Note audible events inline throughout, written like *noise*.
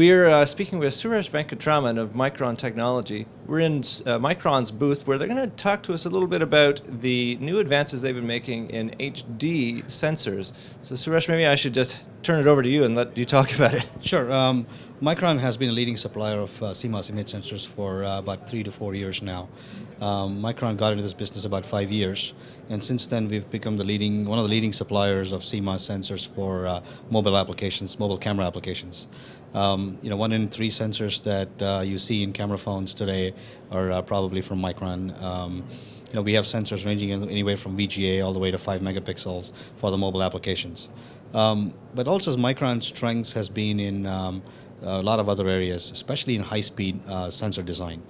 We're uh, speaking with Suresh Venkatraman of Micron Technology. We're in uh, Micron's booth where they're going to talk to us a little bit about the new advances they've been making in HD sensors. So, Suresh, maybe I should just turn it over to you and let you talk *laughs* about it. Sure. Um, Micron has been a leading supplier of uh, CMOS image sensors for uh, about three to four years now. Um, Micron got into this business about five years, and since then we've become the leading, one of the leading suppliers of CMOS sensors for uh, mobile applications, mobile camera applications. Um, you know, one in three sensors that uh, you see in camera phones today are uh, probably from Micron. Um, you know, we have sensors ranging anywhere from VGA all the way to five megapixels for the mobile applications. Um, but also, Micron's strengths has been in um, a lot of other areas, especially in high-speed uh, sensor design.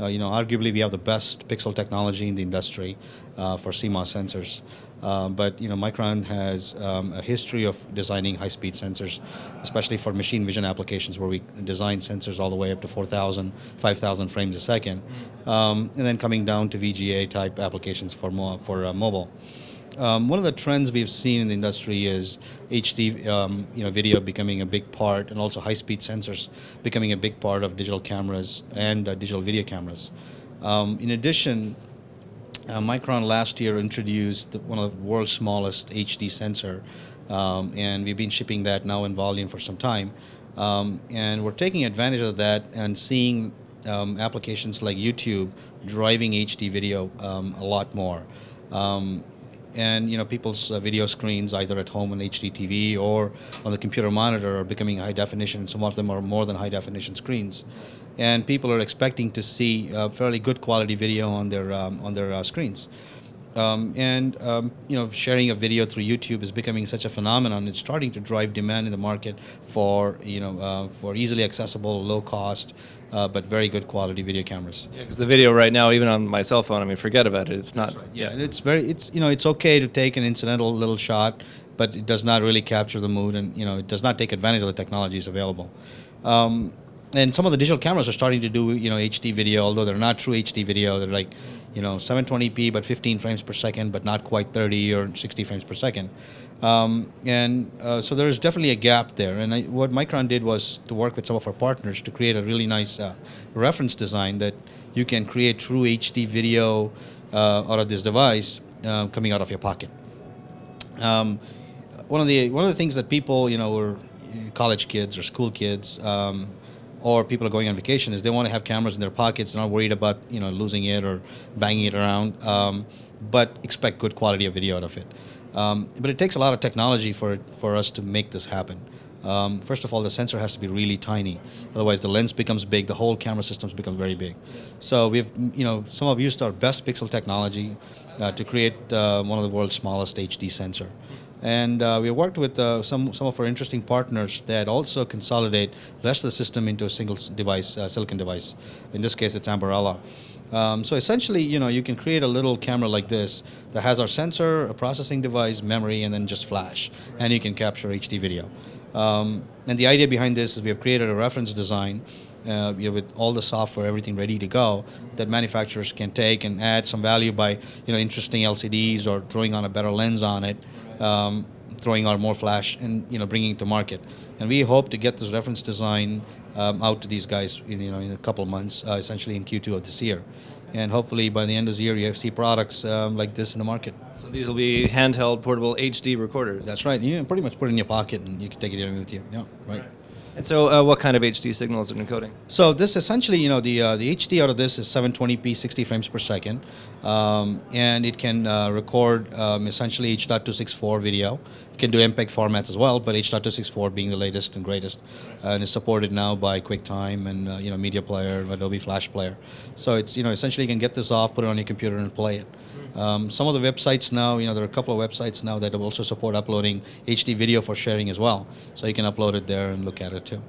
Uh, you know, arguably we have the best pixel technology in the industry uh, for CMOS sensors. Uh, but you know, Micron has um, a history of designing high-speed sensors, especially for machine vision applications where we design sensors all the way up to 4,000, 5,000 frames a second, um, and then coming down to VGA type applications for, mo for uh, mobile. Um, one of the trends we've seen in the industry is HD, um, you know, video becoming a big part, and also high-speed sensors becoming a big part of digital cameras and uh, digital video cameras. Um, in addition, uh, Micron last year introduced one of the world's smallest HD sensor, um, and we've been shipping that now in volume for some time. Um, and we're taking advantage of that and seeing um, applications like YouTube driving HD video a lot more and you know people's uh, video screens either at home on HD TV or on the computer monitor are becoming high definition. Some of them are more than high definition screens, and people are expecting to see uh, fairly good quality video on their um, on their uh, screens. Um, and um, you know, sharing a video through YouTube is becoming such a phenomenon. It's starting to drive demand in the market for you know uh, for easily accessible, low cost, uh, but very good quality video cameras. Yeah, because the video right now, even on my cell phone, I mean, forget about it. It's not. Right. Yeah, and it's very it's you know it's okay to take an incidental little shot, but it does not really capture the mood, and you know it does not take advantage of the technologies available. Um, and some of the digital cameras are starting to do you know HD video, although they're not true HD video. They're like you know 720p but 15 frames per second, but not quite 30 or 60 frames per second. Um, and uh, so there is definitely a gap there. And I, what Micron did was to work with some of our partners to create a really nice uh, reference design that you can create true HD video uh, out of this device uh, coming out of your pocket. Um, one of the one of the things that people you know or college kids or school kids um, or people are going on vacation is they want to have cameras in their pockets, not worried about you know losing it or banging it around, um, but expect good quality of video out of it. Um, but it takes a lot of technology for for us to make this happen. Um, first of all, the sensor has to be really tiny. Otherwise, the lens becomes big. The whole camera systems becomes very big. So we've, you know, some have used our best pixel technology uh, to create uh, one of the world's smallest HD sensor. And uh, we worked with uh, some, some of our interesting partners that also consolidate the rest of the system into a single device, uh, silicon device. In this case, it's Ambarella. Um, so essentially, you know, you can create a little camera like this that has our sensor, a processing device, memory, and then just flash, and you can capture HD video. Um, and the idea behind this is we have created a reference design uh, you know, with all the software, everything ready to go, that manufacturers can take and add some value by you know interesting LCDs or throwing on a better lens on it, um, throwing on more flash, and you know bringing it to market. And we hope to get this reference design um, out to these guys in, you know in a couple of months, uh, essentially in Q2 of this year. And hopefully by the end of the year, you have see products um, like this in the market. So these will be handheld, portable HD recorders. That's right. You can pretty much put it in your pocket and you can take it in with you. Yeah, right. And so, uh, what kind of HD signal is it encoding? So this essentially, you know, the uh, the HD out of this is 720p, 60 frames per second, um, and it can uh, record um, essentially H.264 video. Can do MPEG formats as well, but H.264 being the latest and greatest, and is supported now by QuickTime and uh, you know Media Player, Adobe Flash Player. So it's you know essentially you can get this off, put it on your computer, and play it. Um, some of the websites now, you know, there are a couple of websites now that also support uploading HD video for sharing as well. So you can upload it there and look at it too.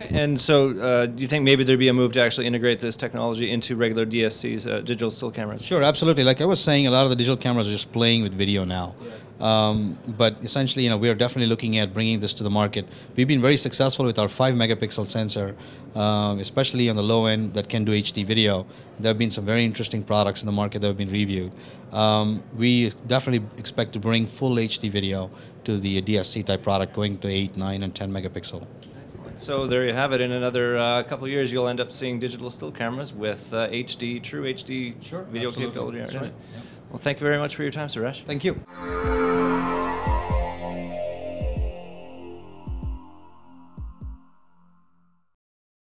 Okay. And so, uh, do you think maybe there'd be a move to actually integrate this technology into regular DSCs, uh, digital still cameras? Sure, absolutely. Like I was saying, a lot of the digital cameras are just playing with video now. Yeah. Um, but essentially, you know, we are definitely looking at bringing this to the market. We've been very successful with our five megapixel sensor, um, especially on the low end that can do HD video. There have been some very interesting products in the market that have been reviewed. Um, we definitely expect to bring full HD video to the DSC type product, going to eight, nine, and 10 megapixel. So there you have it. In another uh, couple of years, you'll end up seeing digital still cameras with uh, HD, true HD Sure, video absolutely. capability. It. right, yeah. Well, thank you very much for your time, Suresh. Thank you.